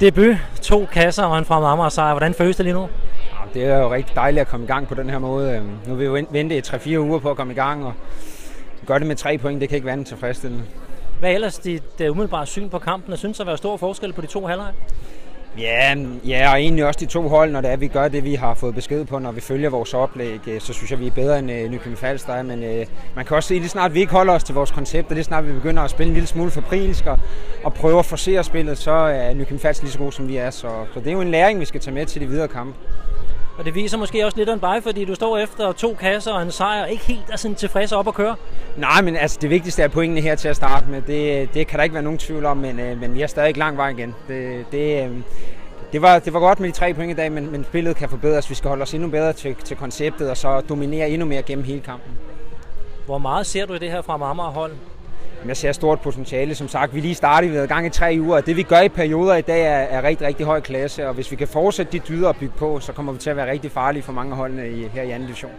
Debut, to kasser og en fra Amager sejr. Hvordan føles det lige nu? Det er jo rigtig dejligt at komme i gang på den her måde. Øhm, Nu vil vi jo vente i 3-4 uger på at komme i gang, og gøre det med tre point, det kan ikke være en tilfredsstillende. Hvad er ellers dit uh, umiddelbare syn på kampen? Jeg synes, der var stor forskel på de to halvleg. Ja, ja, og egentlig også de to hold, når det er, vi gør det, vi har fået besked på, når vi følger vores oplæg, øh, så synes jeg, vi er bedre end øh, Nykøbing Falster er. Men øh, man kan også se, lige snart vi ikke holder os til vores koncept, og lige snart vi begynder at spille en lille smule fabrilsk og, og prøve at forsere spillet, så er Nykøbing Falster lige så god, som vi er. Så, så det er jo en læring, vi skal tage med til de videre kampe. Og det viser måske også lidt en bag, fordi du står efter to kasser og en sejr, ikke helt er sådan tilfreds op at køre. Nej, men altså det vigtigste er pointene her til at starte med. Det, det kan der ikke være nogen tvivl om, men, øh, men vi har stadig lang vej igen. Det, det, øh, det, var, det var godt med de tre point i dag, men, men spillet kan forbedres. Vi skal holde os endnu bedre til, til konceptet, og så dominere endnu mere gennem hele kampen. Hvor meget ser du i det her fra Amager hold? Men Jeg ser stort potentiale. Som sagt, vi lige startede, vi har gang i tre uger, og det vi gør i perioder i dag er, er rigtig, rigtig høj klasse. Og hvis vi kan fortsætte de dyder at bygge på, så kommer vi til at være rigtig farlige for mange holdene i, her i anden division.